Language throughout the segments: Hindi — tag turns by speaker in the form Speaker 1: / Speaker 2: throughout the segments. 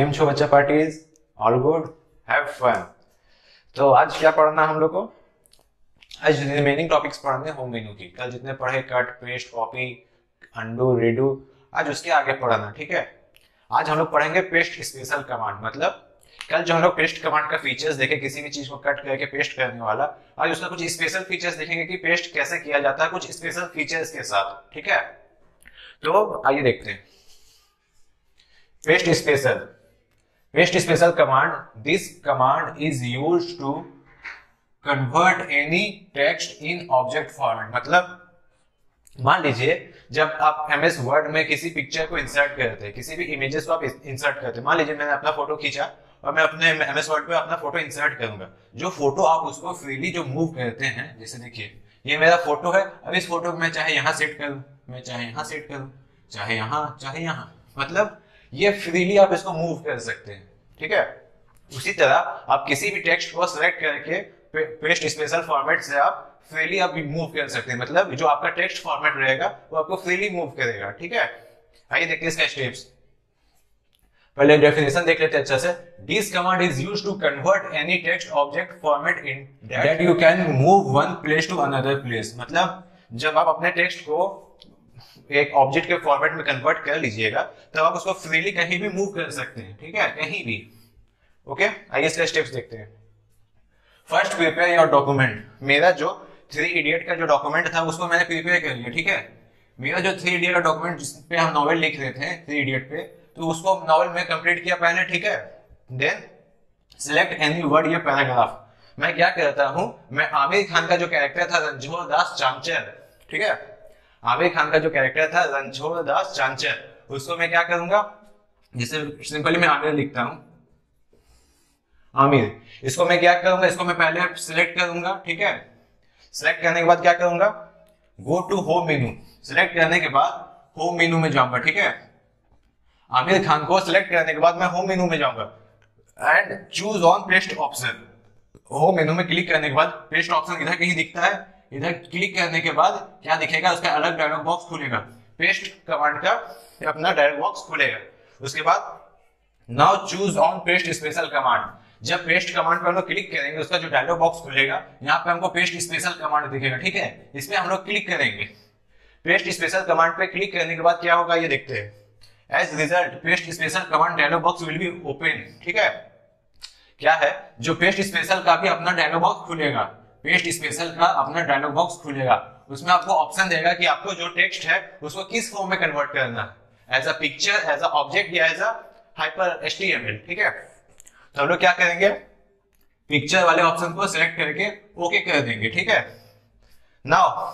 Speaker 1: केम छो बच्चा parties all good have fun तो आज क्या पढ़ना हम लोग को आज रिमेनिंग टॉपिक्स पढ़ने होम मेनू की कल जितने पढ़े cut paste copy undo redo आज उसके आगे पढ़ना ठीक है आज हम लोग पढ़ेंगे पेस्ट स्पेशल कमांड मतलब कल जो हम लोग पेस्ट कमांड का फीचर्स देखे किसी भी चीज़ को कट करके पेस्ट करने वाला आज उसका कुछ स्पेशल फीचर्स देखेंगे कि पेस्ट कैसे किया जाता है कुछ स्पेशल फीचर्स के साथ ठीक है तो आइए देखते हैं paste special paste special command this command is use to convert any text in object format मतलब मान लीजिए, जब आप एम एस वर्ड में किसी पिक्चर को इंसर्ट करते हैं किसी भी इमेजेस को आप इंसर्ट करते हैं मान लीजिए मैंने अपना फ़ोटो खींचा और मैं अपने एम एस वर्ड में अपना फ़ोटो इंसर्ट करूँगा। जो फ़ोटो आप उसको फ्रीली जो मूव करते हैं, जैसे देखिए, ये मेरा फ़ोटो है, अब इस फ़ोटो को मैं चाहे यहाँ सेट करूँ, मैं चाहे यहाँ सेट करूँ, चाहे यहाँ चाहे यहाँ। मतलब ये फ्रीली आप इसको मूव कर सकते हैं ठीक है? उसी तरह आप किसी भी टेक्स्ट को सिलेक्ट करके पेस्ट स्पेशल फॉर्मेट से आप फ्रीली आप मूव कर सकते हैं। मतलब जो आपका टेक्स्ट फॉर्मेट रहेगा वो आपको फ्रीली मूव करेगा ठीक है? आइए देखते हैं इसका स्टेप्स पहले डेफिनेशन देख लेते हैं अच्छा से। This command is used to convert any text object format in that you can move one place to another place मतलब जब आप अपने टेक्स्ट को एक ऑब्जेक्ट के फॉर्मेट में कन्वर्ट कर लीजिएगा, तब आप उसको फ्रीली कहीं भी मूव कर सकते हैं, ठीक है? कहीं भी। ओके आइए इसका स्टेप्स देखते हैं। फ़र्स्ट प्रिपेयर योर डॉक्यूमेंट मेरा जो थ्री इडियट का जो डॉक्यूमेंट था, उसको मैंने प्रिपेयर कर लिया, ठीक है? मेरा जो थ्री इडियट का डॉक्यूमेंट जिस पे हम नॉवेल लिख रहे थे थ्री इडियट पे तो उसको नॉवल में कंप्लीट किया पहले, ठीक है? देन सिलेक्ट एनी वर्ड या पैराग्राफ मैं क्या करता हूँ? मैं आमिर खान का जो कैरेक्टर था रणझोर दास चांचर, ठीक है? आमिर खान का जो कैरेक्टर था रणझोर दास चांचर, उसको मैं क्या करूँगा? जैसे सिंपली मैं आमिर लिखता हूँ। आमिर, इसको मैं क्या करूँगा? इसको मैं पहले सिलेक्ट करूँगा, ठीक है? सिलेक्ट करने के बाद क्या करूँगा? Go to home menu select करने के बाद होम मेनू में जाऊँगा, ठीक है? आमिर खान को सिलेक्ट करने के बाद मैं होम मेनू में जाऊँगा। And choose on paste option home menu में क्लिक करने के बाद पेस्ट ऑप्शन इधर कहीं दिखता है? इधर क्लिक करने के बाद क्या दिखेगा? उसका अलग डायलॉग बॉक्स खुलेगा। पेस्ट कमांड का अपना डायलॉग बॉक्स खुलेगा। उसके बाद now choose on paste special command जब पेस्ट कमांड पर हम लोग क्लिक करेंगे, उसका जो डायलॉग बॉक्स खुलेगा, यहाँ पे हमको पेस्ट स्पेशल कमांड दिखेगा, ठीक है? इसमें हम लोग क्लिक करेंगे। पेस्ट स्पेशल कमांड पे क्लिक करने के बाद क्या होगा? ये देखते हैं। As result paste special command dialog box will be open ठीक है? क्या है? जो पेस्ट स्पेशल का भी अपना डायलॉग बॉक्स खुलेगा। पेस्ट स्पेशल का अपना डायलॉग बॉक्स खुलेगा। उसमें आपको ऑप्शन देगा कि आपको जो टेक्स्ट है, उसको किस फॉर्म में कन्वर्ट करना है। As a picture as a object या एज अ हाइपर एचटीएमएल ठीक है? तो हम लोग क्या करेंगे? पिक्चर वाले ऑप्शन को सिलेक्ट करके ओके कर देंगे, ठीक है? Now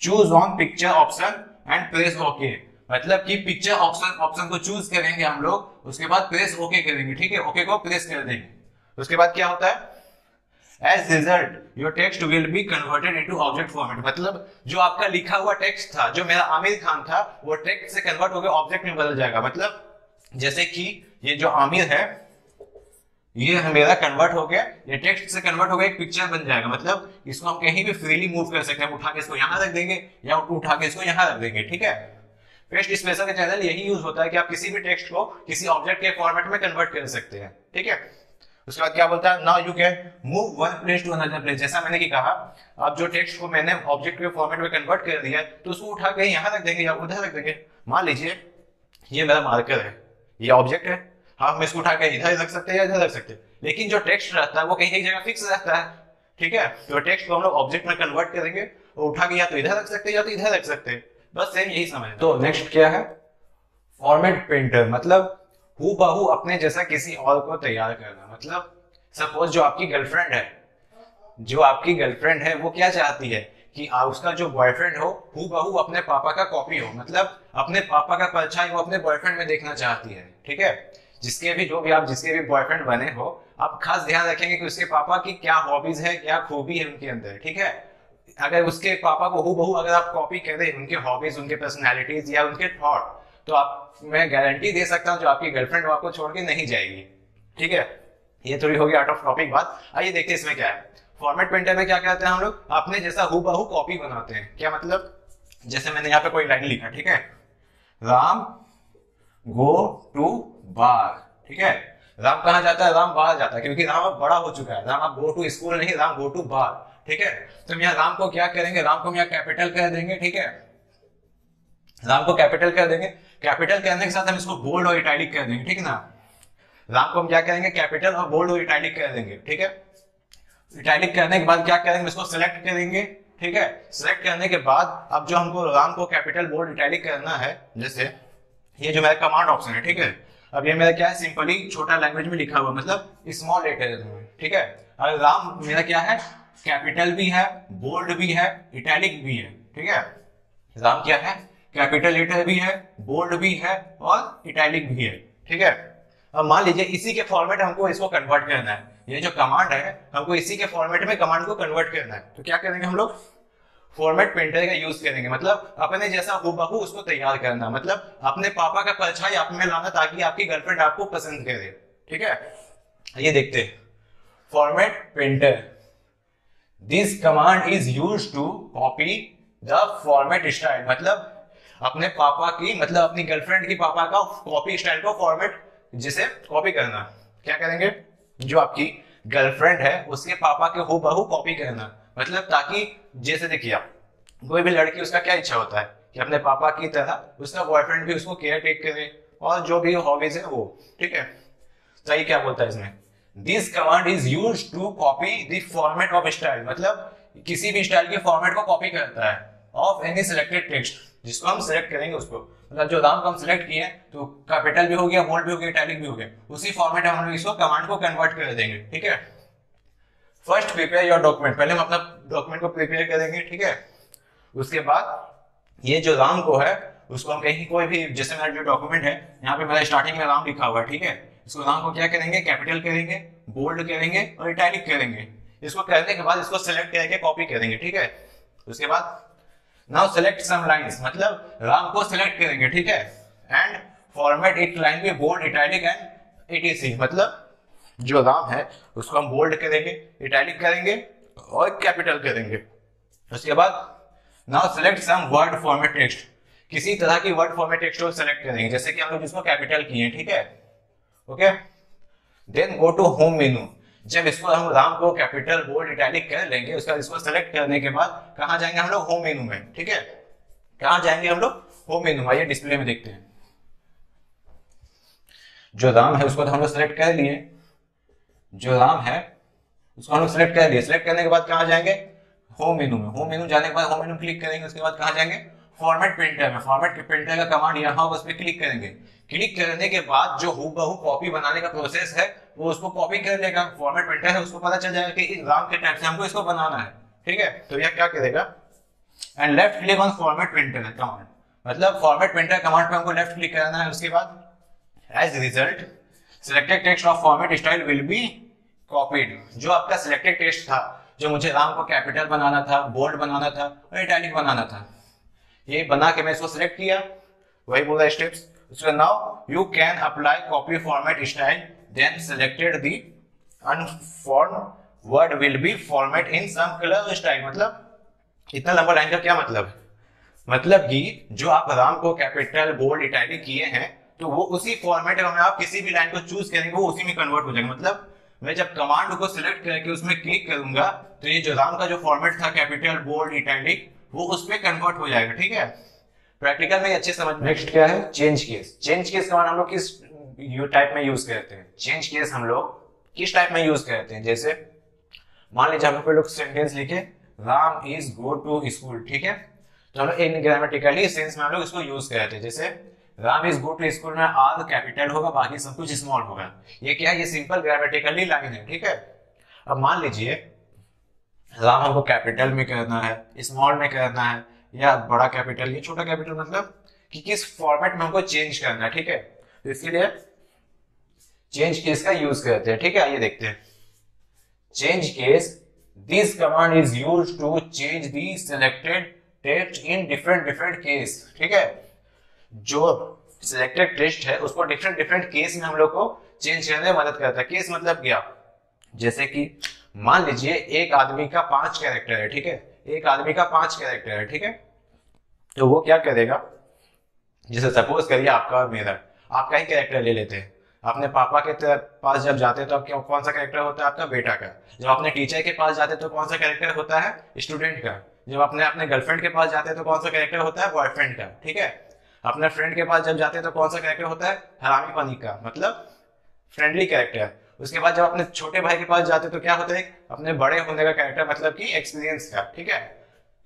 Speaker 1: choose on picture option and press okay मतलब कि पिक्चर ऑप्शन ऑप्शन को चूज़ करेंगे हम लोग, उसके बाद प्रेस ओके करेंगे, ठीक है? ओके को प्रेस कर देंगे। उसके बाद क्या होता है? As result your text will be converted into object format मतलब जो आपका लिखा हुआ टेक्स्ट था, जो मेरा आमिर खान था, वो टेक्स्ट से कन्वर्ट होकर ऑब्जेक्ट में बदल जाएगा। मतलब जैसे कि ये जो आमिर है, ये मेरा कन्वर्ट हो गया ये टेक्स्ट से कन्वर्ट हो गया एक पिक्चर बन जाएगा। मतलब इसको हम कहीं भी फ्रीली मूव कर सकते हैं। उठा के इसको यहाँ रख देंगे या उठा के इसको यहाँ रख देंगे, ठीक है? पेस्ट स्पेशल का चैनल यही यूज़ होता है कि आप किसी भी टेक्स्ट को किसी ऑब्जेक्ट के फॉर्मेट में कन्वर्ट कर सकते हैं, ठीक है? उसके बाद क्या बोलता है? Now you can move one place to another place जैसा मैंने की कहा, अब जो टेक्स्ट को मैंने ऑब्जेक्ट के फॉर्मेट में कन्वर्ट कर दिया तो उसको उठा के यहाँ रख देंगे या उधर रख देंगे। मान लीजिए, ये मेरा मार्कर है, ये ऑब्जेक्ट है। हाँ हम इसको उठा के इधर रख सकते हैं या इधर रख सकते हैं। लेकिन जो टेक्स्ट रहता है, वो कहीं एक जगह फिक्स रहता है। ठीक है? तो टेक्स्ट को हम लोग ऑब्जेक्ट में कन्वर्ट करेंगे, और उठा के या तो इधर रख सकते हैं या तो इधर रख सकते हैं। बस सेम यही समझ तो नेक्स्ट क्या है? फॉर्मेट प्रिंटर मतलब हु बहू अपने जैसा किसी और को तैयार करना। मतलब सपोज़ जो आपकी गर्लफ्रेंड है, जो आपकी गर्लफ्रेंड है, वो क्या चाहती है? कि उसका जो बॉयफ्रेंड हो हु बहू अपने पापा का कॉपी हो। मतलब अपने पापा का परछाई वो अपने बॉयफ्रेंड में देखना चाहती है, ठीक है? जिसके भी, जो भी आप, जिसके भी बॉयफ्रेंड बने हो, आप खास ध्यान रखेंगे कि उसके पापा की क्या हॉबीज है, क्या खूबी है उनके अंदर, ठीक है? अगर उसके पापा को हु बहू अगर आप कॉपी कर करें उनके हॉबीज उनके पर्सनैलिटीज या उनके थॉट तो आप, मैं गारंटी दे सकता हूँ जो आपकी गर्लफ्रेंड आपको छोड़ के नहीं जाएगी। ठीक है? ये थोड़ी होगी आउट ऑफ़ टॉपिक बात। आइए देखते हैं इसमें क्या है। फॉर्मेट पेंटर में क्या कहते हैं हम लोग? अपने जैसा हु बहू कॉपी बनाते हैं। क्या मतलब? जैसे मैंने यहाँ पे कोई लाइन लिखा, ठीक है? राम गो टू बार, ठीक है? राम कहाँ जाता है? राम बाहर जाता है, क्योंकि राम अब बड़ा हो चुका है। राम अब गो टू स्कूल नहीं, राम गो टू बार, ठीक है? तो हम यहाँ राम को क्या करेंगे? राम को हम यहाँ कैपिटल कर देंगे, ठीक है? राम को कैपिटल कह देंगे। कैपिटल कहने के साथ हम इसको बोल्ड और इटैलिक कह देंगे, ठीक है ना? राम को हम क्या करेंगे कैपिटल और बोल्ड और इटैलिक कह देंगे, ठीक है? इटैलिक कहने के बाद क्या करेंगे इसको सिलेक्ट करेंगे, ठीक है? सिलेक्ट करने के बाद अब जो हमको राम को कैपिटल बोल्ड इटैलिक करना है, जैसे ये जो मेरा कमांड ऑप्शन है, ठीक है? अब ये मेरा क्या है? सिंपली छोटा लैंग्वेज में लिखा हुआ मतलब स्मॉल लेटर में ठीक है? अब राम मेरा क्या है? कैपिटल भी है बोल्ड भी है इटैलिक भी है, ठीक है? राम क्या है? कैपिटल लेटर भी है, बोल्ड भी है और इटैलिक भी है। ठीक है? अब मान लीजिए इसी के फॉर्मेट हमको इसको कन्वर्ट करना है। ये जो कमांड है, हमको इसी के फॉर्मेट में कमांड को कन्वर्ट करना है। तो क्या करेंगे हम लोग? फॉर्मेट प्रिंटर का यूज़ करेंगे। मतलब अपने जैसा हो हुबहू उसको तैयार करना। मतलब अपने पापा का परछाई आप में लाना ताकि आपकी गर्लफ्रेंड आपको पसंद करे। ठीक है? ये देखते format painter this command is use to copy the format style मतलब अपने पापा की मतलब अपनी गर्लफ्रेंड की पापा का कॉपी स्टाइल को फॉर्मेट जिसे कॉपी करना। क्या करेंगे? जो आपकी गर्लफ्रेंड है, उसके पापा के हो बहु कॉपी करना। मतलब ताकि, जैसे देखिए आप, कोई भी लड़की, उसका क्या इच्छा होता है? कि अपने पापा की तरह उसका बॉयफ्रेंड भी उसको केयर टेक करे, और जो भी हॉबीज है वो। ठीक है? सही क्या बोलता है इसमें? This command is use to copy the format of style मतलब किसी भी स्टाइल के फॉर्मेट को कॉपी करता है ऑफ़ एनी सिलेक्टेड टेक्स्ट जिसको हम सिलेक्ट करेंगे उसको। मतलब जो नाम को हम सिलेक्ट किए तो कैपिटल भी हो गया बोल्ड भी हो गया इटैलिक भी हो गया। उसी फॉर्मेट में हम इसको कमांड को कन्वर्ट कर देंगे, ठीक है? फ़र्स्ट प्रिपेयर योर डॉक्यूमेंट पहले अपना डॉक्यूमेंट को प्रिपेयर करेंगे, ठीक है? उसके बाद ये जो राम को है, उसको हम कहीं कोई भी, जैसे मेरा जो डॉक्यूमेंट है, यहाँ पे मेरा स्टार्टिंग में राम लिखा हुआ है, ठीक है? इसको राम को क्या करेंगे? कैपिटल करेंगे बोल्ड करेंगे और इटैलिक करेंगे। इसको करने के बाद इसको सिलेक्ट करके कॉपी करेंगे, ठीक है? उसके बाद नाउ सेलेक्ट सम लाइंस मतलब राम को सिलेक्ट करेंगे, ठीक है? And format it line be bold italic and ETC मतलब जो राम है, उसको हम बोल्ड करेंगे इटैलिक करेंगे और कैपिटल करेंगे। उसके बाद now select some word format text किसी तरह की वर्ड फॉर्मेट टेक्स्ट को सेलेक्ट करेंगे, जैसे कि हम लोग इसको कैपिटल किए ठीक है? Okay then go to home menu जब इसको हम राम को कैपिटल बोल्ड इटैलिक कर लेंगे उसका इसको सेलेक्ट करने के बाद कहा जाएँगे हम लोग? होम मेनू में, ठीक है? कहा जाएँगे हम लोग? होम मेनू आइए डिस्प्ले में देखते हैं। जो राम है, उसको तो हम लोग सेलेक्ट कर लिए। जो राम है, उसको हम लोग सेलेक्ट कर लिए। सेलेक्ट करने के बाद कहा जाएँगे? होम मेनू में। होम मेनू जाने के बाद होम मेनू क्लिक करेंगे, उसके बाद कहा जाएँगे? फॉर्मेट प्रिंटर में फॉर्मेट प्रिंटर का कमांड यहाँ उस पर क्लिक करेंगे। क्लिक करने के बाद जो हु बहु कॉपी बनाने का प्रोसेस है, वो उसको कॉपी कर लेगा। फॉर्मेट प्रिंटर है, उसको पता चल जाएगा कि इस राम के टाइप से हमको इसको बनाना है। ठीक है? तो यह क्या करेगा? And left click on format painter command मतलब फॉर्मेट प्रिंटर कमांड पे हमको लेफ़्ट क्लिक करना है, उसके बाद as result selected text of format style will be copied जो आपका सिलेक्टेड टेक्स्ट था, जो मुझे राम को कैपिटल बनाना था बोल्ड बनाना था, और इटैलिक बनाना था। ये बना के मैं इसको सिलेक्ट किया। वही बोला स्टेप्स उसके now you can apply copy format style then selected the unformed word will be format in some color style. मतलब इतना लंबा लाइन का क्या मतलब? मतलब कि जो आप राम को कैपिटल बोल्ड इटैलिक किए हैं तो वो उसी फॉर्मेट में आप किसी भी लाइन को चूज़ करेंगे, वो उसी में कन्वर्ट हो जाएगा। मतलब मैं जब कमांड को सिलेक्ट करके उसमें क्लिक करूँगा तो ये जो राम का जो फॉर्मेट था कैपिटल बोल्ड इटैलिक वो उस पर कन्वर्ट हो जाएगा ठीक है? प्रैक्टिकल में अच्छे समझ नेक्स्ट क्या है? चेंज केस चेंज केस का हम लोग किस यू टाइप में यूज़ करते हैं? चेंज केस हम लोग किस टाइप में यूज़ करते हैं? जैसे मान लीजिए हम लोग सेंटेंस लिखे Ram is go to school ठीक है? तो हम लोग इन ग्रामेटिकली सेंस में हम लोग इसको यूज़ करते हैं। जैसे Ram is go to school में आर कैपिटल होगा बाकी सब कुछ स्मॉल होगा। ये क्या है? ये सिंपल ग्रामेटिकली लाइन है ठीक है? अब मान लीजिए राम हमको कैपिटल में करना है स्मॉल में करना है, या बड़ा कैपिटल, ये छोटा कैपिटल मतलब कि किस फॉर्मेट में हमको चेंज करना है, ठीक है? तो इसके लिए चेंज केस का यूज़ करते हैं, ठीक है? आइए देखते हैं। Change case this command is use to change the selected text in different different case ठीक है? जो सिलेक्टेड टेक्स्ट है, उसको डिफरेंट डिफरेंट केस में हम लोग को चेंज करने में मदद करता है। केस मतलब क्या? जैसे कि मान लीजिए, एक आदमी का पाँच कैरेक्टर है, ठीक है? एक आदमी का पाँच कैरेक्टर है, ठीक है? तो वो क्या करेगा? जैसे सपोज़ करिए आपका और मेरा आपका ही कैरेक्टर ले लेते हैं। अपने पापा के पास जब जाते तो आपके कौन सा कैरेक्टर होता है? आपका बेटा का। जब अपने टीचर के पास जाते हैं तो कौन सा कैरेक्टर होता है? स्टूडेंट का। जब अपने अपने गर्लफ्रेंड के पास जाते हैं तो कौन सा कैरेक्टर होता है? बॉयफ्रेंड का, ठीक है? अपने फ्रेंड के पास जब जाते हैं तो कौन सा कैरेक्टर होता है? हरामी पानी का मतलब फ्रेंडली कैरेक्टर उसके बाद जब अपने छोटे भाई के पास जाते तो क्या होता है अपने बड़े होने का कैरेक्टर मतलब कि एक्सपीरियंस का ठीक है?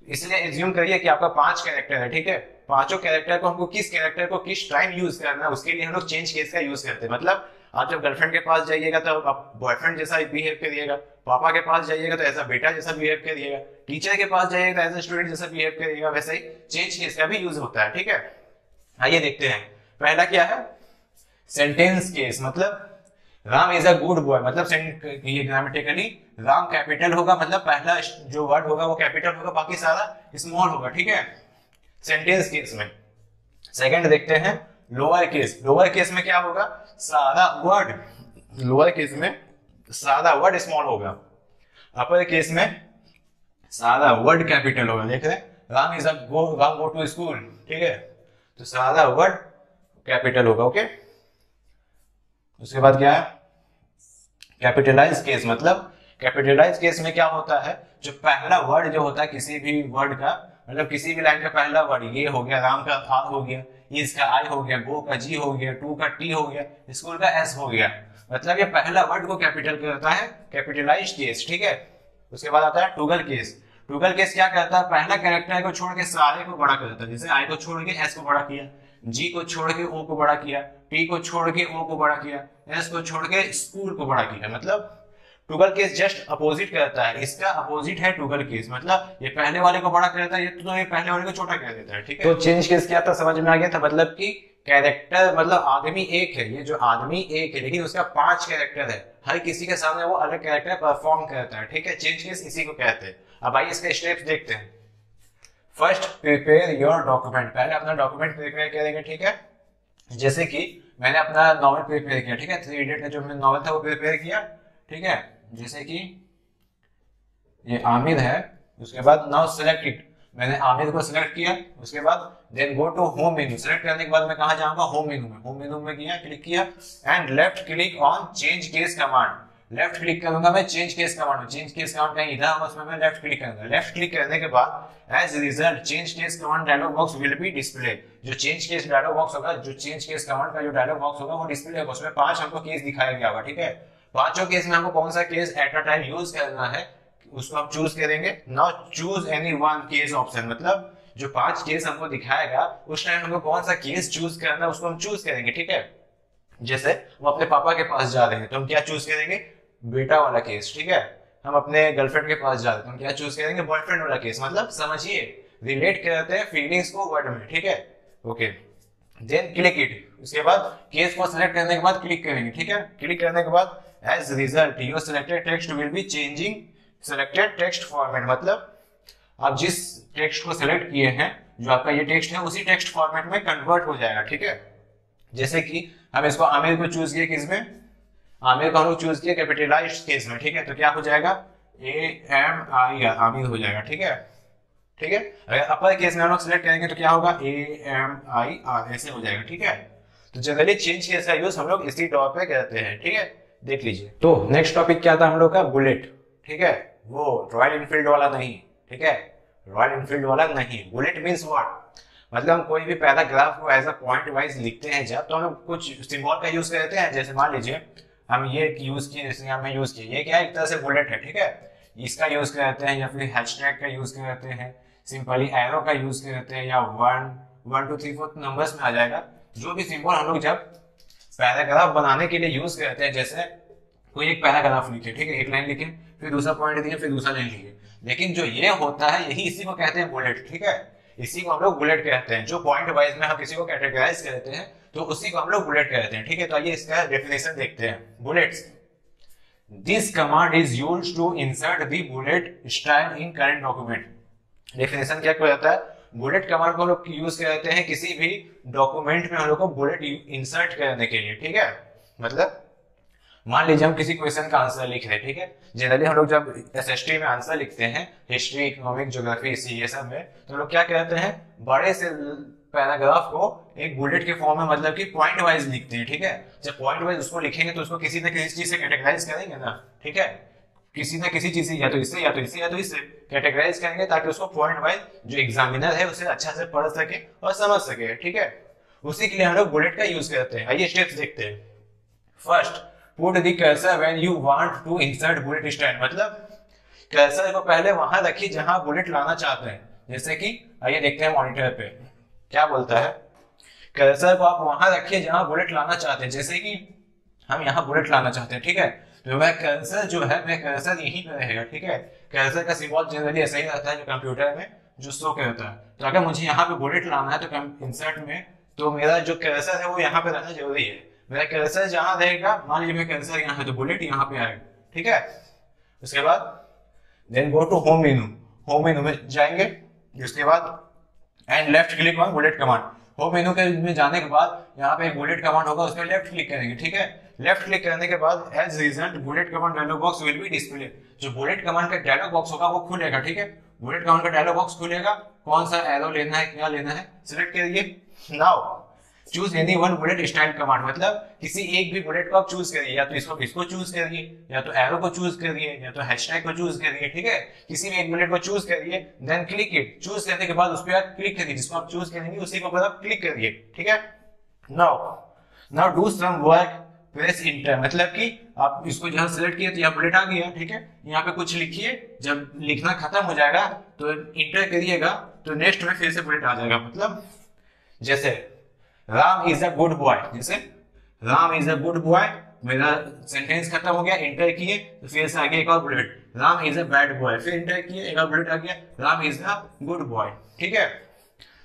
Speaker 1: इसलिए एज्यूम करिए कि आपका पाँच कैरेक्टर है, ठीक है? पाँचों कैरेक्टर को हमको किस कैरेक्टर को किस टाइम यूज़ करना है, उसके लिए हम लोग चेंज केस का यूज़ करते हैं। मतलब आप जब गर्लफ्रेंड के पास जाइएगा तो आप बॉयफ्रेंड जैसा बिहेव करिएगा, पापा के पास जाइएगा तो ऐसा बेटा जैसा बिहेव करिएगा टीचर के पास जाइएगा तो ऐसा स्टूडेंट जैसा बिहेव करिएगा, वैसे ही चेंज केस का भी यूज़ होता है, ठीक है? आइए देखते हैं। पहला क्या है? सेंटेंस केस मतलब Ram is a good boy मतलब ये ग्रामेटिकली राम कैपिटल होगा मतलब पहला जो वर्ड होगा, वो कैपिटल होगा, बाकी सारा स्मॉल होगा, ठीक है? सेंटेंस केस में। सेकंड देखते हैं लोअर केस लोअर केस में क्या होगा? सारा वर्ड लोअर केस में सारा वर्ड स्मॉल होगा। अपर केस में सारा वर्ड कैपिटल होगा, देख रहे Ram is a go Ram go to school ठीक है? तो सारा वर्ड कैपिटल होगा ओके उसके बाद क्या है? कैपिटलाइज केस मतलब कैपिटलाइज केस में क्या होता है? जो पहला वर्ड जो होता है, किसी भी वर्ड का मतलब किसी भी लाइन का पहला वर्ड ये हो गया, राम का आर हो गया, ये इसका आई हो गया गो का जी हो गया, टू का टी हो गया, स्कूल का एस हो गया। मतलब ये पहला वर्ड को कैपिटल करता है कैपिटलाइज केस ठीक है? उसके बाद आता है टूगल केस टूगल केस क्या करता है? पहला कैरेक्टर को छोड़ के सारे को बड़ा कर देता है। जैसे आई को छोड़ के एस को बड़ा किया जी को छोड़ के ओ को बड़ा किया टी को छोड़ के ओ को बड़ा किया एस को छोड़ के स्कूल को बड़ा किया। मतलब टूगल केस जस्ट अपोजिट करता है, इसका अपोजिट है टूगल केस। मतलब ये पहले वाले को बड़ा कर देता है, ये तो ये पहले वाले को छोटा कर देता है, ठीक है? तो चेंज केस क्या था? समझ में आ गया था? मतलब कि कैरेक्टर मतलब आदमी एक है, ये जो आदमी एक है, लेकिन उसका पाँच कैरेक्टर है। हर किसी के सामने वो अलग कैरेक्टर परफॉर्म करता है, ठीक है? चेंज केस इसी को कहते हैं। अब आइए इसके स्टेप्स देखते हैं। फ़र्स्ट प्रिपेयर योर डॉक्यूमेंट पहले अपना डॉक्यूमेंट प्रिपेयर करेंगे, ठीक है? जैसे कि मैंने अपना नॉवल प्रिपेयर किया, ठीक है? थ्री इडियट का जो मैंने नॉवल था, वो प्रिपेयर किया, ठीक है? जैसे कि ये आमिर है, उसके बाद नाउ सेलेक्ट इट मैंने आमिर को सिलेक्ट किया, उसके बाद then go to home menu select करने के बाद मैं कहा जाऊँगा? होम मेनू में. होम मेनू में किया क्लिक किया and left click on change case command left click करूँगा मैं चेंज केस कमांड में चेंज केस कमांड कहीं इधर होगा उसमें मैं लेफ़्ट क्लिक करूँगा। लेफ़्ट क्लिक करने के बाद as result change case command dialog box will be display जो चेंज केस डायलॉग बॉक्स होगा, जो चेंज केस कमांड का जो डायलॉग बॉक्स होगा, वो डिस्प्ले होगा उसमें पाँच हमको केस दिखाया गया होगा, ठीक है? पाँचों केस में हमको कौन सा case at a time use करना है, उसको हम चूज़ करेंगे। Now choose any one case option मतलब जो पाँच केस हमको दिखाएगा उस टाइम हमको कौन सा केस चूज़ करना है, उसको हम चूज़ करेंगे, ठीक है? जैसे वो अपने पापा के पास जा रहे हैं तो हम क्या चूज़ करेंगे? बेटा वाला केस ठीक है? हम अपने गर्लफ्रेंड के पास जाते हैं। क्या चूज़ करेंगे? बॉयफ्रेंड वाला केस मतलब समझिए रिलेट करते हैं? फीलिंग्स को वर्ड में, ठीक है? ओके देन क्लिक इट उसके बाद केस को सिलेक्ट करने के बाद क्लिक करेंगे, ठीक है? क्लिक करने के बाद as result your selected text will be changing selected text format मतलब आप जिस टेक्स्ट को सिलेक्ट किए हैं, जो आपका ये टेक्स्ट है, उसी टेक्स्ट फॉर्मेट में कन्वर्ट हो जाएगा, ठीक है? जैसे कि हम इसको आमिर को चूज़ किए किसमें आमिर को हम चूज़ किया कैपिटलाइज केस में, ठीक है? तो क्या हो जाएगा? A M I R Aamir हो जाएगा, ठीक है? ठीक है? अगर अपर केस में हम लोग सिलेक्ट करेंगे तो क्या होगा? ए एम आई आर ऐसे हो जाएगा, ठीक है? तो जनरली चेंज केस का यूज़ हम लोग इसी टॉप पे करते हैं, ठीक है? देख लीजिए। तो नेक्स्ट टॉपिक क्या था हम लोग का? बुलेट ठीक है? वो रॉयल इनफील्ड वाला नहीं, ठीक है? रॉयल इनफील्ड वाला नहीं। बुलेट मीन्स व्हाट मतलब हम कोई भी पैराग्राफ को एज अ पॉइंट वाइज लिखते हैं जब तो हम कुछ सिंबल का यूज़ करते हैं। जैसे मान लीजिए हम ये यूज़ किए जैसे हमने यूज़ किया ये क्या एक तरह से बुलेट है, ठीक है? इसका यूज़ करते हैं या फिर हैशटैग का यूज़ करते हैं सिंपली एरो का यूज़ करते हैं या one one two three four numbers में आ जाएगा। जो भी सिंबल हम लोग जब पैराग्राफ बनाने के लिए यूज़ करते हैं, जैसे कोई एक पैराग्राफ लिखे, ठीक है? एक लाइन लिखे, फिर दूसरा पॉइंट दिए फिर दूसरा लाइन लिखे। लेकिन जो ये होता है, यही इसी को कहते हैं बुलेट ठीक है? इसी को हम लोग बुलेट कहते हैं, जो पॉइंट वाइज में हम किसी को कैटेगराइज करते हैं तो उसी को हम लोग बुलेट कहते हैं, ठीक है? तो आइए इसका डेफिनेशन देखते हैं। Bullets this command is use to insert the bullet style in current document definition क्या कहता है? बुलेट कमांड को हम लोग यूज़ करते हैं किसी भी डॉक्यूमेंट में हम लोग को बुलेट इंसर्ट करने के लिए, ठीक है? मतलब मान लीजिए हम किसी क्वेश्चन का आंसर लिख रहे हैं, ठीक है? जनरली हम लोग जब एस एस टी में आंसर लिखते हैं हिस्ट्री इकोनॉमिक ज्योग्राफी इसी ये सब में तो हम लोग क्या कहते हैं? बड़े से पैराग्राफ को एक बुलेट के फॉर्म में मतलब कि पॉइंट वाइज लिखते हैं, ठीक है? जब पॉइंट वाइज उसको लिखेंगे तो उसको किसी न किसी चीज़ से कैटेगराइज करेंगे ना, ठीक है? किसी न किसी चीज़ से, या तो इससे, या तो इससे, या तो इससे कैटेगराइज करेंगे ताकि उसको पॉइंट वाइज जो एग्जामिनर है उसे अच्छा से पढ़ सके और समझ सके, ठीक है? उसी के लिए हम लोग बुलेट का यूज़ करते हैं। आइए स्टेप्स देखते हैं। First put the cursor when you want to insert bullet stand मतलब कर्सर को पहले वहाँ रखिए जहाँ बुलेट लाना चाहते हैं। जैसे कि, आइए देखते हैं मॉनिटर पे। क्या बोलता है? कर्सर को आप वहाँ रखिए जहाँ बुलेट लाना चाहते हैं। जैसे कि हम यहाँ बुलेट लाना चाहते हैं, ठीक है? तो वह कर्सर जो है, वह कर्सर यहीं पे रहेगा, ठीक है? कर्सर का सिंबल जनरली ऐसा ही रहता है जो कंप्यूटर में, जो शो करता है। तो अगर मुझे यहाँ पे बुलेट लाना है तो इंसर्ट में तो मेरा जो कर्सर है, वो यहाँ पे रहना ज़रूरी है। मेरा कर्सर जहाँ रहेगा, मान लीजिए मेरा कर्सर यहाँ है तो बुलेट यहाँ पे आएगा, ठीक है? उसके बाद then go to home menu home menu में जाएँगे, उसके बाद and left click on bullet command home menu के में जाने के बाद यहाँ पे एक बुलेट कमांड होगा, उसमें लेफ़्ट क्लिक करेंगे, ठीक है? लेफ़्ट क्लिक करने के बाद as result bullet command dialog box will be display जो बुलेट कमांड का डायलॉग बॉक्स होगा, वो खुलेगा, ठीक है? बुलेट कमांड का डायलॉग बॉक्स खुलेगा। कौन सा एरो लेना है, क्या लेना है? सिलेक्ट करिए। Now choose any one bullet style command मतलब किसी एक भी बुलेट को आप चूज़ करिए। या तो इसको इसको चूज़ करिए, या तो एरो को चूज़ करिए, या तो हैशटैग को चूज़ करिए, ठीक है? किसी भी एक बुलेट को चूज़ करिए देन क्लिक इट चूज़ करने के बाद उस पर आप क्लिक करिए। जिसको आप चूज़ करेंगे, उसी को आप क्लिक करिए, ठीक है? Now now do some work press enter मतलब कि आप इसको जहाँ सेलेक्ट किए तो यहाँ बुलेट आ गया, ठीक है? यहाँ पे कुछ लिखिए। जब लिखना खत्म हो जाएगा तो इंटर करिएगा तो नेक्स्ट में फिर से बुलेट आ जाएगा। मतलब जैसे Ram is a good boy जैसे Ram is a good boy मेरा सेंटेंस खत्म हो गया इंटर किए तो फिर से आगे एक और bullet Ram is a bad boy फिर इंटर किए, एक और बुलेट आ गया. Ram is a good boy ठीक है?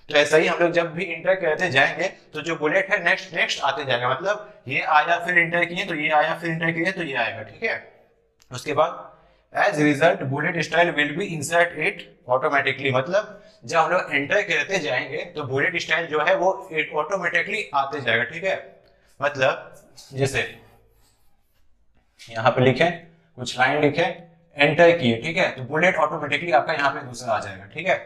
Speaker 1: तो ऐसा ही हम लोग जब भी इंटर करते जाएँगे तो जो बुलेट है नेक्स्ट नेक्स्ट आते जाएगा. मतलब ये आया, फिर इंटर किए तो ये आया, फिर इंटर किए तो ये आएगा. ठीक है? उसके बाद as result bullet style will be insert it automatically मतलब जब हम लोग एंटर करते जाएँगे तो बुलेट स्टाइल जो है वो ऑटोमेटिकली आते जाएगा, ठीक है? मतलब जैसे, यहाँ पे लिखे, कुछ लाइन लिखे एंटर किए, ठीक है? तो बुलेट ऑटोमेटिकली आपका यहाँ पे दूसरा आ जाएगा, ठीक है?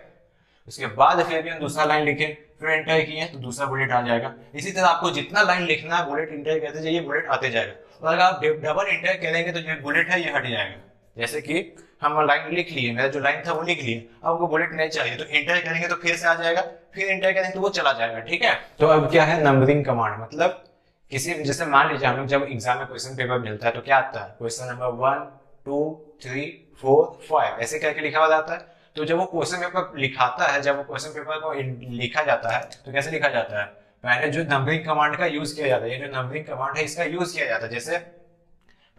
Speaker 1: उसके बाद फिर भी हम दूसरा लाइन लिखे, फिर एंटर किए तो दूसरा बुलेट आ जाएगा। इसी तरह आपको जितना लाइन लिखना है बुलेट इंटर करते जाइए बुलेट आते जाएगा। और अगर आप डबल इंटर करेंगे तो जो बुलेट है, ये हट जाएगा। जैसे कि हम लाइन लिख लिए, मेरा जो लाइन था वो लिख लिए। अब हमको बुलेट नहीं चाहिए तो इंटर करेंगे तो फिर से आ जाएगा, फिर इंटर करेंगे तो वो चला जाएगा, ठीक है? तो अब क्या है नंबरिंग कमांड मतलब किसी जैसे मान लीजिए हम लोग जब एग्ज़ाम में क्वेश्चन पेपर मिलता है तो क्या आता है? Question number one two three four five ऐसे करके लिखा हुआ जाता है। तो जब वो क्वेश्चन पेपर लिखाता है, जब वो क्वेश्चन पेपर को लिखा जाता है तो कैसे लिखा जाता है? पहले जो नंबरिंग कमांड का यूज़ किया जाता है, ये जो नंबरिंग कमांड है, इसका यूज़ किया जाता है। जैसे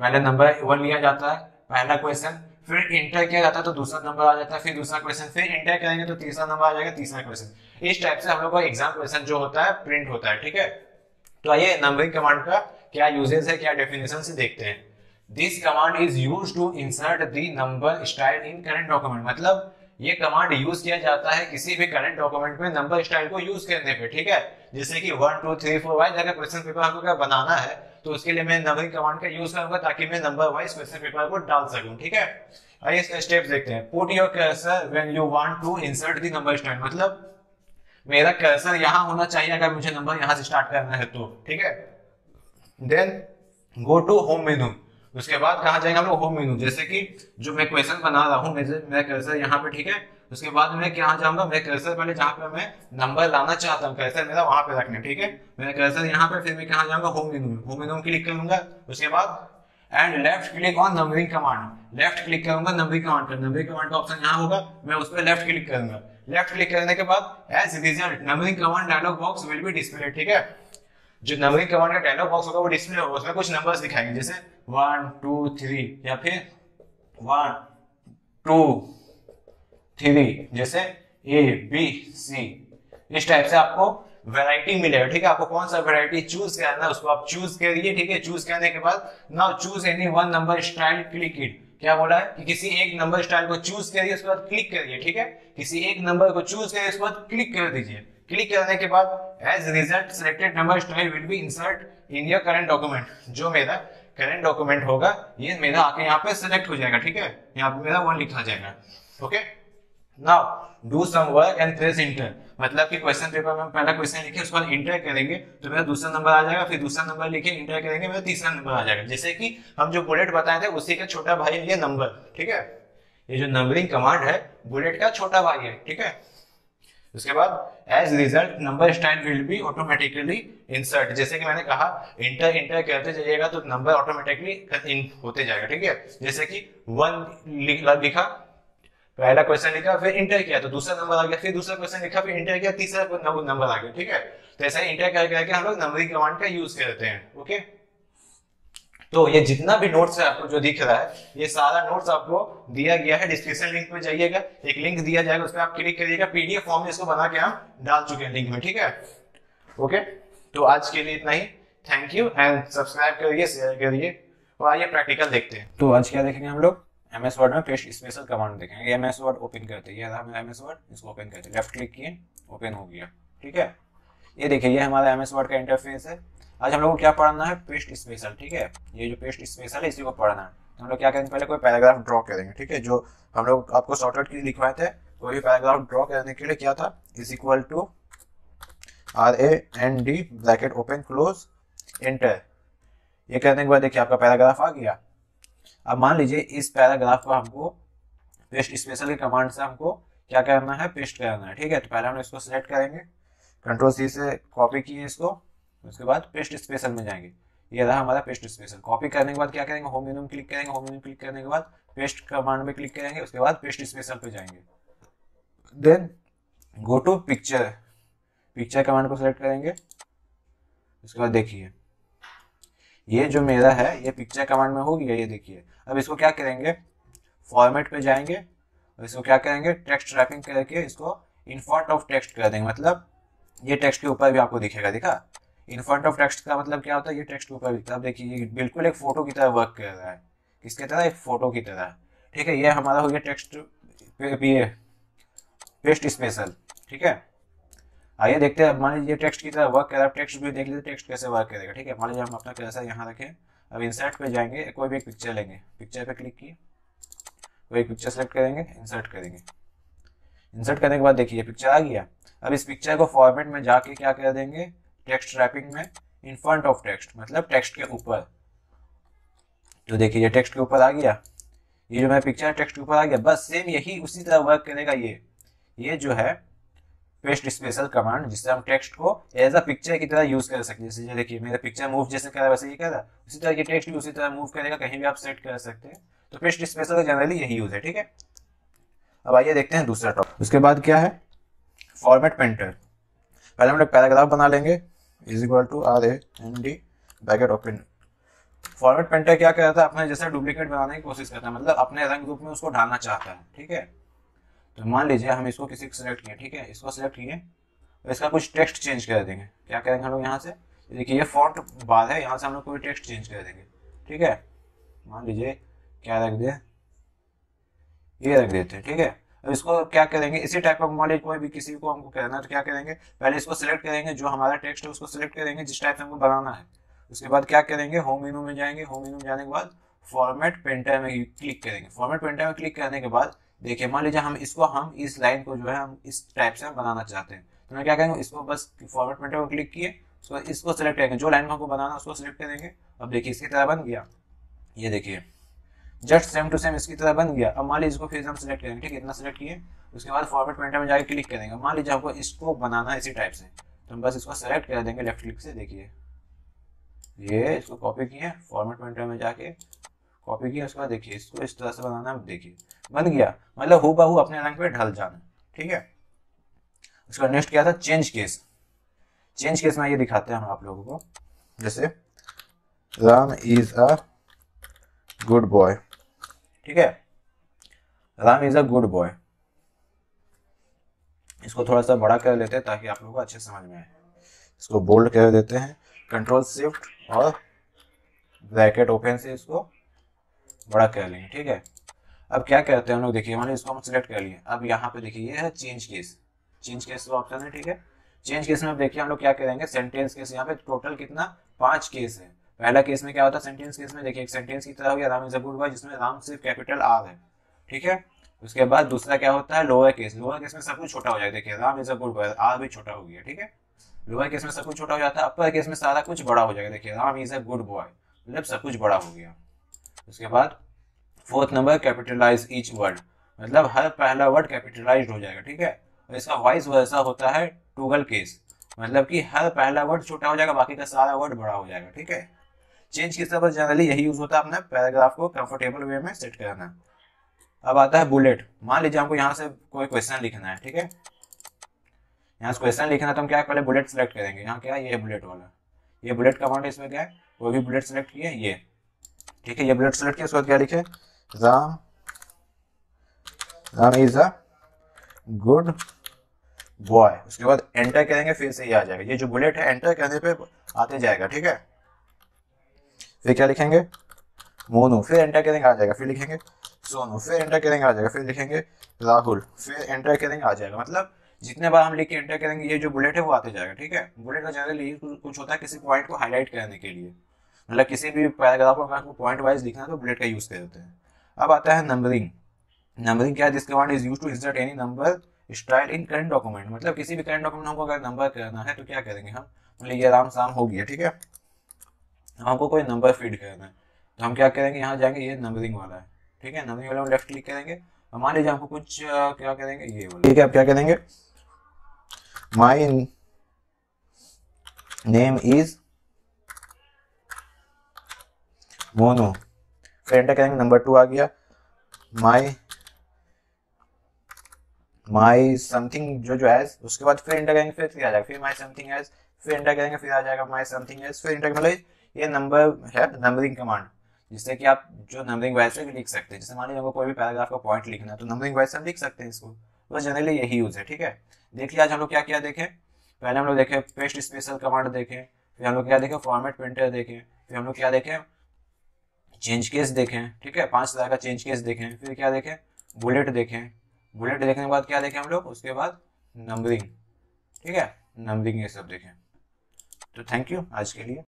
Speaker 1: पहले नंबर वन लिया जाता है पहला क्वेश्चन फिर इंटर किया जाता है तो दूसरा नंबर आ जाता है, फिर दूसरा क्वेश्चन फिर इंटर करेंगे तो तीसरा नंबर आ जाएगा, तीसरा क्वेश्चन इस टाइप से हम लोग का एग्ज़ाम क्वेश्चन जो होता है प्रिंट होता है, ठीक है? तो आइए नंबरिंग कमांड का क्या यूजेस है, क्या डेफिनेशन से देखते हैं. This command is use to insert the number style in current document मतलब ये कमांड यूज़ किया जाता है किसी भी करंट डॉक्यूमेंट में नंबर स्टाइल को यूज़ करने पे, ठीक है? जैसे कि one two three four wise अगर क्वेश्चन पेपर हमको बनाना है तो उसके लिए मैं नंबरिंग कमांड का यूज़ करूँगा ताकि मैं नंबर वाइज क्वेश्चन पेपर को डाल सकूँ, ठीक है? आइए इसका स्टेप देखते हैं। Put your cursor when you want to insert the number stand मतलब मेरा कर्सर यहाँ होना चाहिए अगर मुझे नंबर यहाँ से स्टार्ट करना है तो ठीक है? Then go to home menu उसके बाद कहा जाएगा हम लोग? होम मेनू जैसे कि जो मैं क्वेश्चन बना रहा हूँ मेरा कर्सर यहाँ पे, ठीक है? उसके बाद मैं क्या जाऊँगा? मैं कर्सर पहले जहाँ पे मैं नंबर लाना चाहता हूँ कर्सर मेरा वहाँ पे रखना ठीक है? मेरा कर्सर यहाँ पे, फिर मैं कहा जाऊँगा? होम मेनू में. होम मेनू में क्लिक करूँगा। उसके बाद and left click on numbering command left click करूँगा नंबरिंग कमांड पर नंबरिंग कमांड का ऑप्शन यहाँ होगा, मैं उस पर लेफ़्ट क्लिक करूँगा. लेफ़्ट क्लिक करने के बाद as result numbering command dialog box will be display ठीक है? जो नंबरिंग कमांड का डायलॉग बॉक्स होगा, वो डिस्प्ले होगा, उसमें कुछ नंबर्स दिखाएँगे, जैसे वन, टू, थ्री, या फिर वन, टू, थ्री, जैसे ए बी सी इस टाइप से आपको वैरायटी मिलेगा, ठीक है? आपको कौन सा वैरायटी चूज़ करना है, उसको आप चूज़ करिए, ठीक है? चूज़ करने के बाद now choose any one number style click it क्या बोला है? कि किसी एक नंबर स्टाइल को चूज़ करिए, उसके बाद क्लिक करिए, ठीक है? किसी एक नंबर को चूज़ करिए, उसके बाद क्लिक कर दीजिए। क्लिक करने के बाद as result selected number style will be insert in your current document जो मेरा करंट डॉक्यूमेंट होगा, ये मेरा आके यहाँ पे सिलेक्ट हो जाएगा, ठीक है? यहाँ पे मेरा वन लिखा जाएगा okay now do some work and press enter मतलब कि क्वेश्चन पेपर में पहला क्वेश्चन लिखे, उसके बाद इंटर करेंगे तो मेरा दूसरा नंबर आ जाएगा, फिर दूसरा नंबर लिखे इंटर करेंगे, मेरा तीसरा नंबर आ जाएगा। जैसे कि हम जो बुलेट बताए थे, उसी का छोटा भाई है ये नंबर ठीक है? ये जो नंबरिंग कमांड है बुलेट का छोटा भाई है, ठीक है? उसके बाद as result number style will be automatically insert जैसे कि मैंने कहा इंटर इंटर करते जाइएगा तो नंबर ऑटोमेटिकली होते जाएगा, ठीक है? जैसे कि वन लिखा पहला क्वेश्चन लिखा, फिर इंटर किया तो दूसरा नंबर आ गया, फिर दूसरा क्वेश्चन लिखा, फिर इंटर किया, तीसरा नंबर आ गया, ठीक है? तो ऐसा इंटर करके हम लोग नंबरिंग कमांड का यूज़ करते हैं ओके तो ये जितना भी नोट्स है आपको जो दिख रहा है, ये सारा नोट्स आपको दिया गया है डिस्क्रिप्शन लिंक पे जाइएगा। एक लिंक दिया जाएगा, उस पर आप क्लिक करिएगा। पीडीएफ फॉर्म में इसको बना के हम डाल चुके हैं लिंक में, ठीक है? ओके तो आज के लिए इतना ही। थैंक यू एंड सब्सक्राइब करिए शेयर करिए और आइए प्रैक्टिकल देखते हैं। तो आज क्या देखेंगे हम लोग? एम एस वर्ड में पेस्ट स्पेशल कमांड देखेंगे। एम एस वर्ड ओपन करते हैं। ये रहा मेरा एम एस वर्ड इसको ओपन करते हैं। लेफ़्ट क्लिक किए ओपन हो गया, ठीक है? ये देखिए, ये हमारा एम एस वर्ड का इंटरफेस है। आज हम लोग को क्या पढ़ना है? पेस्ट स्पेशल ठीक है? ये जो पेस्ट स्पेशल है, इसी को पढ़ना है। तो हम लोग क्या करेंगे? पहले कोई पैराग्राफ ड्रॉ करेंगे, ठीक है? जो हम लोग आपको शॉर्टकट की लिखवाए थे कोई पैराग्राफ ड्रॉ करने के लिए क्या था? Is equal to R A N D bracket open close enter ये करने के बाद देखिए आपका पैराग्राफ आ गया। अब मान लीजिए इस पैराग्राफ को हमको पेस्ट स्पेशल के कमांड से हमको क्या करना है? पेस्ट करना है, ठीक है? तो पहले हम इसको सिलेक्ट करेंगे। कंट्रोल सी से कॉपी किए इसको। उसके बाद पेस्ट स्पेशल में जाएँगे। ये रहा हमारा पेस्ट स्पेशल कॉपी करने के बाद क्या करेंगे? होम मेनू में क्लिक करेंगे। होम मेनू क्लिक करने के बाद पेस्ट कमांड में क्लिक करेंगे। उसके बाद पेस्ट स्पेशल पे जाएँगे। Then go to picture picture command को सिलेक्ट करेंगे। उसके बाद देखिए। ये जो मेरा है, ये पिक्चर कमांड में हो गया। ये देखिए। अब इसको क्या करेंगे? फॉर्मेट पे जाएँगे। और इसको क्या करेंगे? टेक्स्ट रैपिंग करके इसको इन फ्रंट ऑफ़ टेक्स्ट कर देंगे। मतलब ये टेक्स्ट के ऊपर भी आपको दिखेगा। दिखा? इन फ्रंट ऑफ़ टेक्स्ट का मतलब क्या होता है? ये टेक्स्ट के ऊपर लिखता है। देखिए, ये बिल्कुल एक फ़ोटो की तरह वर्क कर रहा है। किसके तरह? एक फ़ोटो की तरह। ठीक है, ये हमारा हो गया टेक्स्ट पेस्ट स्पेशल ठीक है? आइए देखते हैं मान लीजिए टेक्स्ट की तरह वर्क कर रहा है। टेक्स्ट भी देख लीजिए टेक्स्ट कैसे वर्क करेगा। ठीक है? मान लीजिए हम अपना कैसा यहाँ रखें। अब इंसर्ट पे जाएँगे। कोई भी एक पिक्चर लेंगे। पिक्चर पे क्लिक किए। कोई एक पिक्चर सेलेक्ट करेंगे इंसर्ट करेंगे। इंसर्ट करने के बाद देखिए पिक्चर आ गया। अब इस पिक्चर को फॉर्मेट में जाके क्या कर देंगे? टेक्स्ट रैपिंग में, इन फ्रंट ऑफ़ टेक्स्ट मतलब टेक्स्ट के ऊपर। तो देखिए, ये टेक्स्ट के ऊपर आ गया। ये जो मेरा पिक्चर टेक्स्ट के ऊपर आ गया। बस सेम यही उसी तरह वर्क करेगा ये। ये जो है पेस्ट स्पेशल कमांड जिससे हम टेक्स्ट को एज अ पिक्चर की तरह यूज़ कर सकते हैं। जैसे देखिए, मेरा पिक्चर मूव जैसे कर वैसे ये कर रहा है। उसी तरह ये टेक्स्ट भी उसी तरह मूव करेगा, कहीं भी आप सेट कर सकते हैं। तो पेस्ट स्पेशल जनरली यही यूज़ है, ठीक है? अब आइए देखते हैं दूसरा टॉपिक उसके बाद क्या है? फॉर्मेट पेंटर पहले हम लोग पैराग्राफ बना लेंगे। Is equal to R A N D bracket open format painter क्या करता है अपने जैसे डुप्लीकेट बनाने की कोशिश करता है मतलब अपने रंग रूप में उसको ढालना चाहता है, ठीक है? तो मान लीजिए हम इसको किसी को सिलेक्ट किए, ठीक है? इसको सिलेक्ट किए तो इसका कुछ टेक्स्ट चेंज कर देंगे। क्या करेंगे हम लोग यहाँ से? देखिए, ये फॉन्ट बार है, यहाँ से हम लोग कोई टेक्स्ट चेंज कर देंगे, ठीक है? मान लीजिए, क्या रख दे ये रख देते हैं, ठीक है? इसको क्या करेंगे? इसी टाइप का लीजिए कोई भी किसी को हमको करना है तो क्या करेंगे? पहले इसको सिलेक्ट करेंगे, जो हमारा टेक्स्ट है, उसको सिलेक्ट करेंगे, जिस टाइप से हमको बनाना है। उसके बाद क्या करेंगे? होम मेनू में जाएँगे। होम मेनू में जाने के बाद फॉर्मेट पेंटर में क्लिक करेंगे। फॉर्मेट पेंटर में क्लिक करने के बाद देखिए, मान लीजिए हम इसको, हम इस लाइन को जो है, हम इस टाइप से बनाना चाहते हैं। तो मैं क्या करेंगे? इसको बस फॉर्मेट पेंटर में क्लिक किए, उसको इसको सिलेक्ट करेंगे। जो लाइन में हमको बनाना उसको सिलेक्ट करेंगे। अब देखिए, इसकी तरह बन गया। ये देखिए जस्ट सेम टू सेम इसकी तरह बन गया। अब मान लीजिए इसको फिर हम सिलेक्ट करेंगे, ठीक है? इतना सिलेक्ट किए, उसके बाद फॉर्मेट पेंटर में जाकर क्लिक करेंगे। मान लीजिए आपको इसको बनाना है इसी टाइप से। तो हम बस इसको सेलेक्ट कर देंगे लेफ़्ट क्लिक से, देखिए। ये इसको कॉपी किए फॉर्मेट पेंटर में जाके कॉपी किया उसके बाद देखिए, इसको इस तरह से बनाना है देखिए। बन गया। मतलब हु बहू अपने रंग पे ढल जाना, ठीक है? उसका नेक्स्ट क्या था? चेंज केस चेंज केस में ये दिखाते हैं हम आप लोगों को। जैसे Ram is a good boy ठीक है? Ram is a good boy इसको थोड़ा सा बड़ा कर लेते हैं ताकि आप लोगों को अच्छे समझ में आए। इसको बोल्ड कर देते हैं। कंट्रोल शिफ्ट और ब्रैकेट ओपन से इसको बड़ा कर लेंगे, ठीक है? अब क्या करते हैं हम लोग? देखिए मान इसको हम सिलेक्ट कर लिए। अब यहाँ पे देखिए, ये है चेंज केस चेंज केस का ऑप्शन है, ठीक है? चेंज केस में अब देखिए हम लोग क्या करेंगे? सेंटेंस केस यहाँ पे टोटल कितना? पाँच केस है। पहला केस में क्या होता है सेंटेंस केस में देखिए, एक सेंटेंस की तरह हो गया Ram is a good boy जिसमें राम सिर्फ़ कैपिटल आर है, ठीक है? उसके बाद दूसरा क्या होता है लोअर केस लोअर केस में सब कुछ छोटा हो जाएगा देखिए Ram is a good boy R भी छोटा हो गया, ठीक है? लोअर केस में सब कुछ छोटा हो जाता है अपर केस में सारा कुछ बड़ा हो जाएगा, देखिए Ram is a good boy मतलब सब कुछ बड़ा हो गया। उसके बाद fourth number capitalize each word मतलब हर पहला वर्ड कैपिटलाइज हो जाएगा, ठीक है? और इसका वाइस वर्सा होता है टूगल केस मतलब कि हर पहला वर्ड छोटा हो जाएगा, बाकी का सारा वर्ड बड़ा हो जाएगा, ठीक है? चेंज किस तरह जनरली यही यूज़ होता है अपने पैराग्राफ को कंफर्टेबल वे में सेट करना। अब आता है बुलेट। मान लीजिए हमको यहाँ से कोई क्वेश्चन लिखना है, ठीक है? यहाँ से क्वेश्चन लिखना है तो हम क्या पहले बुलेट सेलेक्ट करेंगे। यहाँ क्या है? ये बुलेट वाला। ये बुलेट का अमाउंट इसमें क्या है? वो भी बुलेट सेलेक्ट किया, ये। ठीक है, ये बुलेट सेलेक्ट किया, उसके बाद क्या लिखे? Ram. Ram is a good boy उसके बाद एंटर करेंगे, फिर से ये आ जाएगा। ये जो बुलेट है एंटर करने पे आते जाएगा, ठीक है? फिर क्या लिखेंगे? मोनू। फिर एंटर करेंगे आ जाएगा? फिर लिखेंगे सोनू। फिर एंटर करेंगे आ जाएगा? फिर लिखेंगे राहुल। फिर एंटर करेंगे आ जाएगा? मतलब जितने बार हम लिख के एंटर करेंगे, ये जो बुलेट है वो आते जाएगा, ठीक है? बुलेट का जनरली कुछ होता है किसी पॉइंट को हाईलाइट करने के लिए। मतलब किसी भी पैराग्राफ को पॉइंट वाइज लिखना है तो बुलेट का यूज़ कर देते हैं। अब आता है नंबरिंग नंबरिंग क्या है? जिसके command is use to insert any number style in current document मतलब किसी भी करंट डॉक्यूमेंट हमको अगर नंबर करना है तो क्या करेंगे हम? मतलब ये राम शाम हो गया, ठीक है? हमको कोई नंबर फ़ीड करना है। तो हम क्या करेंगे? यहाँ जाएँगे ये नंबरिंग वाला है। ठीक है? नंबरिंग वाला हम लेफ़्ट क्लिक करेंगे। और मान लीजिए हमको कुछ क्या करेंगे? ये वाला। ठीक है? अब क्या करेंगे? माई नेम इज़ मोनो फिर एंटर करेंगे। नंबर टू आ गया। माई माई समथिंग जो जो है उसके बाद फिर एंटर करेंगे, फिर आ जाएगा। फिर माई समथिंग एज फिर एंटर करेंगे, फिर आ जाएगा माई समथिंग एज फिर एंटर मतलब ये नंबर है नंबरिंग कमांड जिससे कि आप जो नंबरिंग वैसे भी लिख सकते हैं। जैसे मान लीजिए हमको कोई भी पैराग्राफ का पॉइंट लिखना है तो नंबरिंग वैसे हम लिख सकते हैं इसको। बस जनरली यही यूज़ है, ठीक है? देखिए आज हम लोग क्या क्या देखें? पहले हम लोग देखे पेस्ट स्पेशल कमांड देखें, फिर हम लोग क्या देखें? फॉर्मेट प्रिंटर देखें, फिर हम लोग क्या देखें? चेंज केस देखें, ठीक है? पाँच तरह का चेंज केस देखें, फिर क्या देखें? बुलेट देखें। बुलेट देखने के बाद क्या देखें हम लोग? उसके बाद नंबरिंग ठीक है? नंबरिंग ये सब देखें। तो थैंक यू आज के लिए।